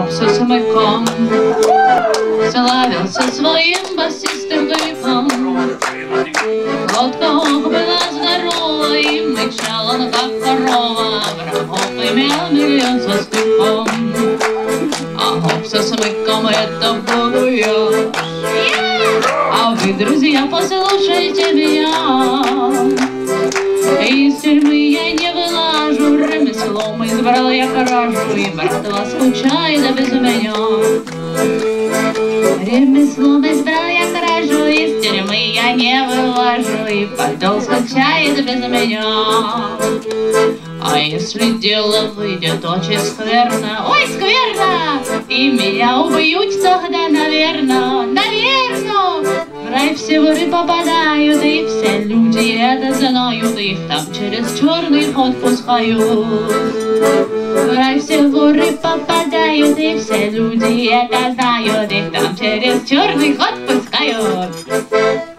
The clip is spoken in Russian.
боролся с умыком, Славился своим басистым грифом. Лодка ох была здорова, и мычала она как корова, Врагов имел миллион со стыком. А хоп со смыком это буду я. А вы, друзья, послушайте меня. Ремеслом избрал я кражу, и братва скучает без меня. Ремеслом избрал я кражу, из тюрьмы я не вылажу, и подол скучает без меня. А если дело выйдет очень скверно, ой, скверно, и меня убьют тогда, наверно, наверно, в рай все воры попадают, и все люди это знают, их там через черный ход пускают. В рай все воры попадают, и все люди это знают, их там через черный ход пускают.